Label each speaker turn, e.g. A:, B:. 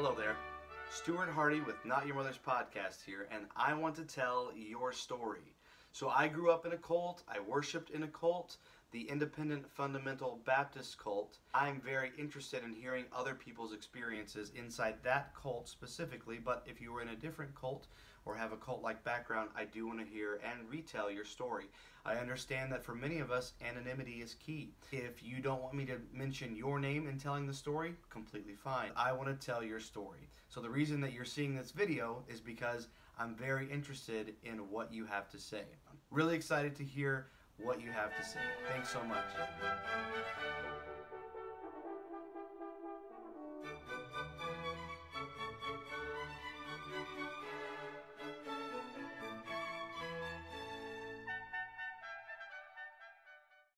A: Hello there. Stuart Hardy with Not Your Mother's Podcast here, and I want to tell your story. So, I grew up in a cult, I worshiped in a cult, the Independent Fundamental Baptist cult. I'm very interested in hearing other people's experiences inside that cult specifically, but if you were in a different cult or have a cult like background, I do want to hear and retell your story. I understand that for many of us, anonymity is key. If you don't want me to mention your name in telling the story, completely fine. I want to tell your story. So, the reason that you're seeing this video is because I'm very interested in what you have to say. I'm really excited to hear what you have to say. Thanks so much.